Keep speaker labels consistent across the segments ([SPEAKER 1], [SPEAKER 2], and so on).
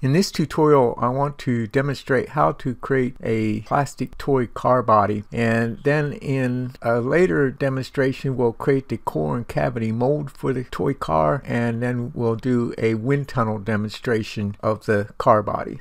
[SPEAKER 1] In this tutorial, I want to demonstrate how to create a plastic toy car body. And then in a later demonstration, we'll create the core and cavity mold for the toy car. And then we'll do a wind tunnel demonstration of the car body.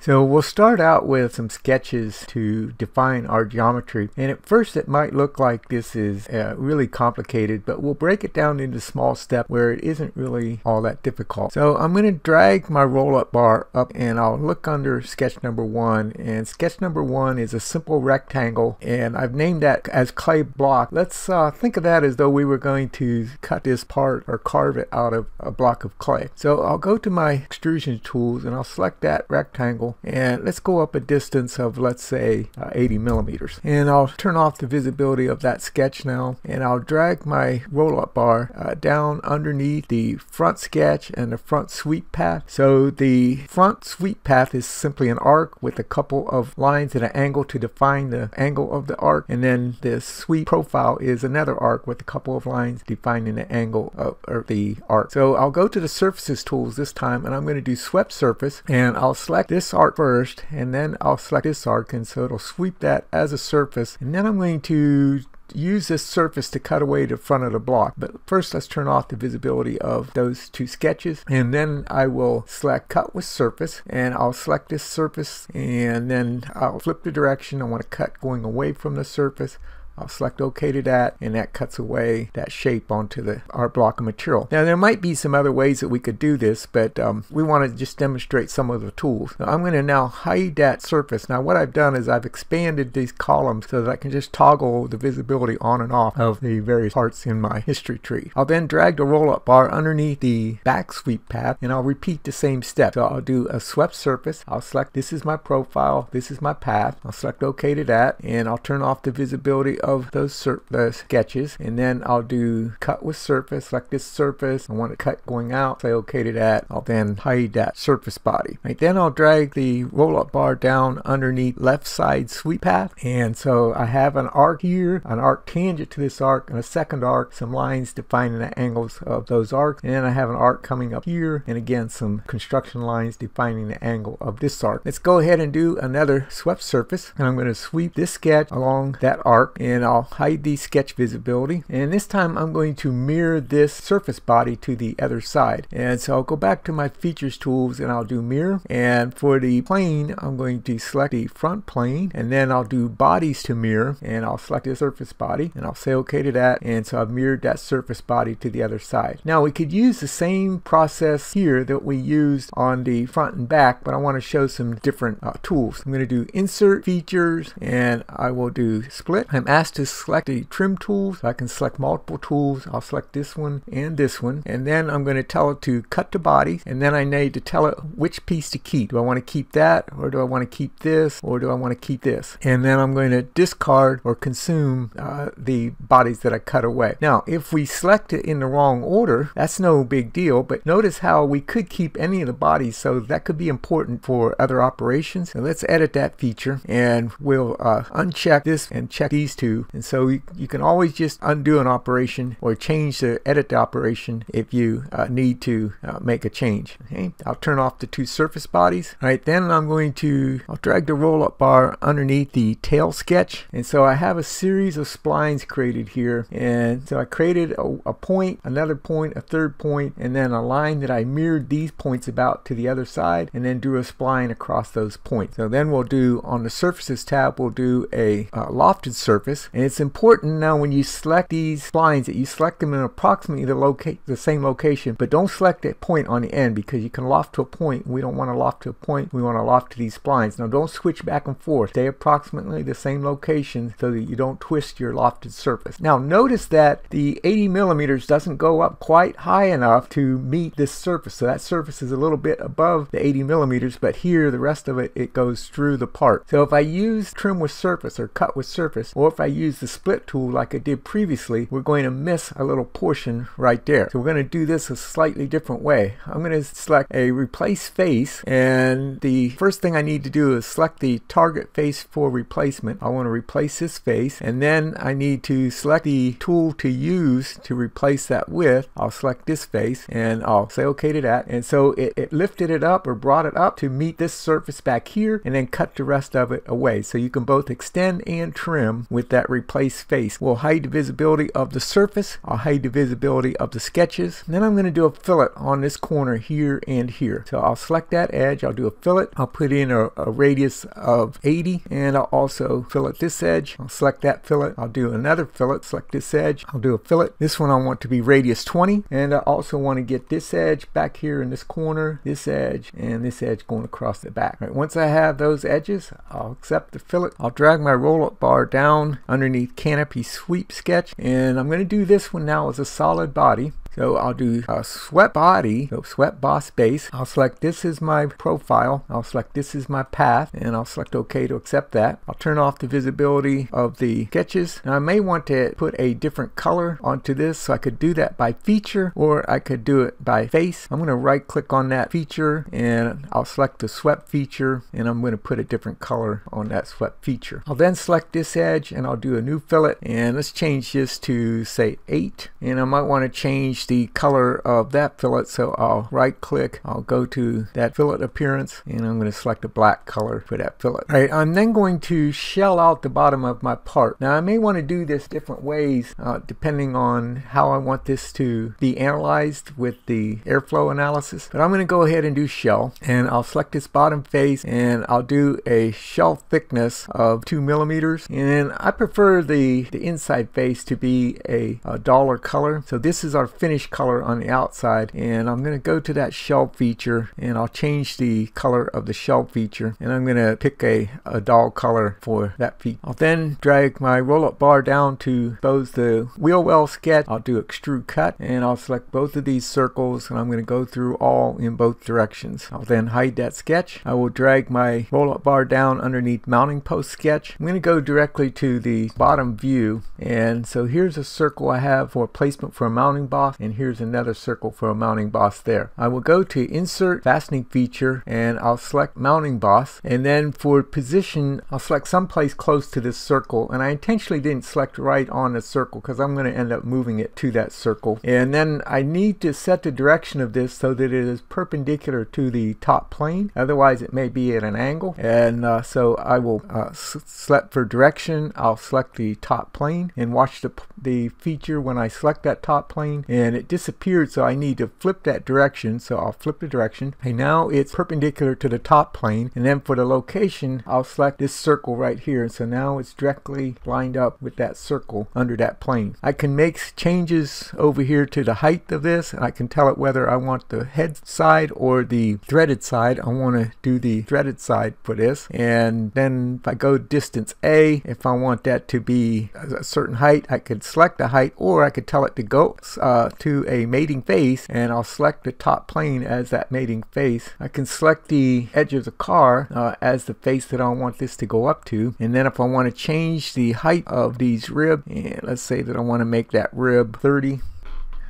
[SPEAKER 1] So we'll start out with some sketches to define our geometry. And at first it might look like this is uh, really complicated, but we'll break it down into small steps where it isn't really all that difficult. So I'm going to drag my roll-up bar up and I'll look under sketch number one. And sketch number one is a simple rectangle and I've named that as clay block. Let's uh, think of that as though we were going to cut this part or carve it out of a block of clay. So I'll go to my extrusion tools and I'll select that rectangle and let's go up a distance of let's say uh, 80 millimeters. And I'll turn off the visibility of that sketch now and I'll drag my roll-up bar uh, down underneath the front sketch and the front sweep path. So the front sweep path is simply an arc with a couple of lines at an angle to define the angle of the arc and then the sweep profile is another arc with a couple of lines defining the angle of, of the arc. So I'll go to the surfaces tools this time and I'm going to do swept surface and I'll select this arc first and then I'll select this arc and so it'll sweep that as a surface and then I'm going to use this surface to cut away the front of the block. But first let's turn off the visibility of those two sketches and then I will select cut with surface and I'll select this surface and then I'll flip the direction I want to cut going away from the surface. I'll select OK to that and that cuts away that shape onto the our block of material. Now there might be some other ways that we could do this but um, we want to just demonstrate some of the tools. Now, I'm going to now hide that surface. Now what I've done is I've expanded these columns so that I can just toggle the visibility on and off of the various parts in my history tree. I'll then drag the roll up bar underneath the back sweep path and I'll repeat the same step. So I'll do a swept surface. I'll select this is my profile, this is my path. I'll select OK to that and I'll turn off the visibility of those sketches and then I'll do cut with surface like this surface. I want to cut going out say okay to that. I'll then hide that surface body. Right then I'll drag the roll-up bar down underneath left side sweep path. And so I have an arc here an arc tangent to this arc and a second arc some lines defining the angles of those arcs. And then I have an arc coming up here and again some construction lines defining the angle of this arc. Let's go ahead and do another swept surface. And I'm going to sweep this sketch along that arc. And and I'll hide the sketch visibility. And this time I'm going to mirror this surface body to the other side. And so I'll go back to my features tools and I'll do mirror. And for the plane I'm going to select the front plane. And then I'll do bodies to mirror. And I'll select the surface body. And I'll say okay to that. And so I've mirrored that surface body to the other side. Now we could use the same process here that we used on the front and back but I want to show some different uh, tools. I'm going to do insert features and I will do split. I'm asked to select the trim tools. I can select multiple tools. I'll select this one and this one. And then I'm going to tell it to cut the body. And then I need to tell it which piece to keep. Do I want to keep that or do I want to keep this or do I want to keep this? And then I'm going to discard or consume uh, the bodies that I cut away. Now, if we select it in the wrong order, that's no big deal. But notice how we could keep any of the bodies. So that could be important for other operations. So let's edit that feature and we'll uh, uncheck this and check these two and so you, can always just undo an operation or change the edit the operation if you uh, need to uh, make a change. Okay, I'll turn off the two surface bodies. All right, then I'm going to I'll drag the roll up bar underneath the tail sketch. And so I have a series of splines created here. And so I created a, a point, another point, a third point, and then a line that I mirrored these points about to the other side and then drew a spline across those points. So then we'll do on the surfaces tab, we'll do a uh, lofted surface and it's important now when you select these splines that you select them in approximately the, the same location, but don't select that point on the end because you can loft to a point. We don't want to loft to a point. We want to loft to these splines. Now don't switch back and forth. Stay approximately the same location so that you don't twist your lofted surface. Now notice that the 80 millimeters doesn't go up quite high enough to meet this surface. So that surface is a little bit above the 80 millimeters, but here the rest of it, it goes through the part. So if I use trim with surface or cut with surface, or if I use the split tool like I did previously, we're going to miss a little portion right there. So we're going to do this a slightly different way. I'm going to select a replace face and the first thing I need to do is select the target face for replacement. I want to replace this face and then I need to select the tool to use to replace that with. I'll select this face and I'll say okay to that and so it, it lifted it up or brought it up to meet this surface back here and then cut the rest of it away. So you can both extend and trim with that replace face. We'll hide the visibility of the surface. I'll hide the visibility of the sketches. And then I'm going to do a fillet on this corner here and here. So I'll select that edge. I'll do a fillet. I'll put in a, a radius of 80 and I'll also fillet this edge. I'll select that fillet. I'll do another fillet. Select this edge. I'll do a fillet. This one I want to be radius 20 and I also want to get this edge back here in this corner, this edge, and this edge going across the back. Right, once I have those edges, I'll accept the fillet. I'll drag my roll-up bar down underneath canopy sweep sketch and I'm going to do this one now as a solid body. So I'll do a swept body, so swept boss base. I'll select this is my profile. I'll select this is my path and I'll select OK to accept that. I'll turn off the visibility of the sketches. Now I may want to put a different color onto this so I could do that by feature or I could do it by face. I'm going to right click on that feature and I'll select the swept feature and I'm going to put a different color on that swept feature. I'll then select this edge and I'll do a new fillet and let's change this to say 8 and I might want to change the color of that fillet so I'll right click I'll go to that fillet appearance and I'm going to select a black color for that fillet. Right I'm then going to shell out the bottom of my part. Now I may want to do this different ways uh, depending on how I want this to be analyzed with the airflow analysis but I'm going to go ahead and do shell and I'll select this bottom face and I'll do a shell thickness of two millimeters and I prefer the the inside face to be a, a dollar color. So this is our finished color on the outside and I'm going to go to that shell feature and I'll change the color of the shell feature and I'm going to pick a, a dull color for that feature. I'll then drag my roll-up bar down to both the wheel well sketch. I'll do extrude cut and I'll select both of these circles and I'm going to go through all in both directions. I'll then hide that sketch. I will drag my roll-up bar down underneath mounting post sketch. I'm going to go directly to the bottom view and so here's a circle I have for placement for a mounting boss and here's another circle for a mounting boss there. I will go to insert fastening feature and I'll select mounting boss. And then for position I'll select someplace close to this circle. And I intentionally didn't select right on the circle because I'm going to end up moving it to that circle. And then I need to set the direction of this so that it is perpendicular to the top plane. Otherwise it may be at an angle. And uh, so I will uh, select for direction. I'll select the top plane and watch the, the feature when I select that top plane. And it disappeared so I need to flip that direction so I'll flip the direction and now it's perpendicular to the top plane and then for the location I'll select this circle right here and so now it's directly lined up with that circle under that plane. I can make changes over here to the height of this and I can tell it whether I want the head side or the threaded side. I want to do the threaded side for this and then if I go distance A if I want that to be a certain height I could select the height or I could tell it to go uh, to a mating face and I'll select the top plane as that mating face. I can select the edge of the car uh, as the face that I want this to go up to and then if I want to change the height of these rib and let's say that I want to make that rib 30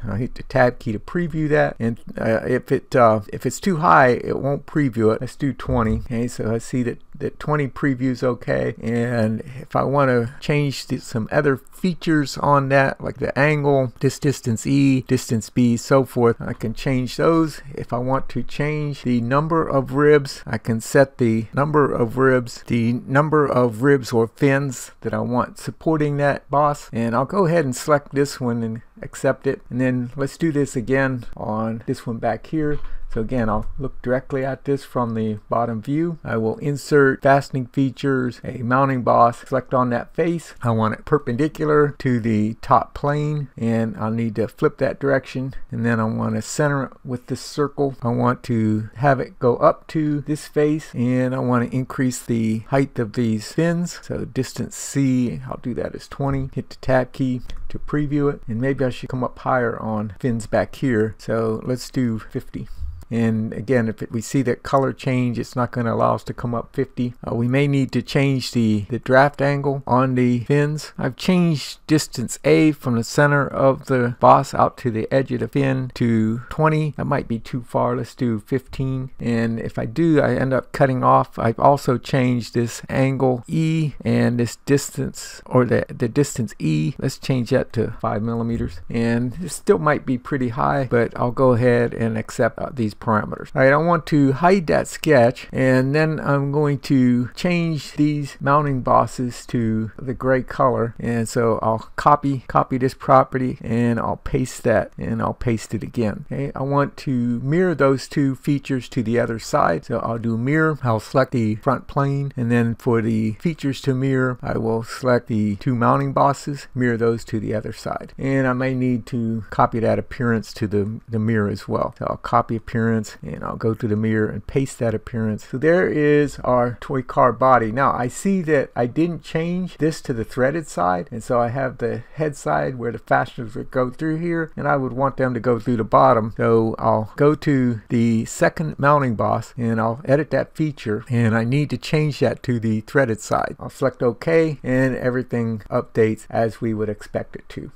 [SPEAKER 1] I'll hit the tab key to preview that. And uh, if it uh, if it's too high it won't preview it. Let's do 20 okay so I see that that 20 previews okay. And if I want to change some other features on that like the angle this distance E distance B so forth I can change those. If I want to change the number of ribs I can set the number of ribs the number of ribs or fins that I want supporting that boss. And I'll go ahead and select this one and accept it. And then let's do this again on this one back here so again, I'll look directly at this from the bottom view. I will insert fastening features, a mounting boss, select on that face. I want it perpendicular to the top plane and I'll need to flip that direction and then I want to center it with this circle. I want to have it go up to this face and I want to increase the height of these fins. So distance C, I'll do that as 20. Hit the tab key to preview it and maybe I should come up higher on fins back here. So let's do 50. And again, if it, we see that color change, it's not going to allow us to come up 50. Uh, we may need to change the, the draft angle on the fins. I've changed distance A from the center of the boss out to the edge of the fin to 20. That might be too far. Let's do 15. And if I do, I end up cutting off. I've also changed this angle E and this distance or the, the distance E. Let's change that to 5 millimeters. And it still might be pretty high, but I'll go ahead and accept uh, these parameters. All right, I want to hide that sketch and then I'm going to change these mounting bosses to the gray color. And so I'll copy, copy this property and I'll paste that and I'll paste it again. Okay, I want to mirror those two features to the other side. So I'll do mirror, I'll select the front plane and then for the features to mirror, I will select the two mounting bosses, mirror those to the other side. And I may need to copy that appearance to the, the mirror as well. So I'll copy appearance and I'll go to the mirror and paste that appearance. So there is our toy car body. Now I see that I didn't change this to the threaded side and so I have the head side where the fasteners would go through here and I would want them to go through the bottom. So I'll go to the second mounting boss and I'll edit that feature and I need to change that to the threaded side. I'll select OK and everything updates as we would expect it to.